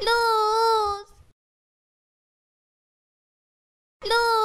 Lose. Lose.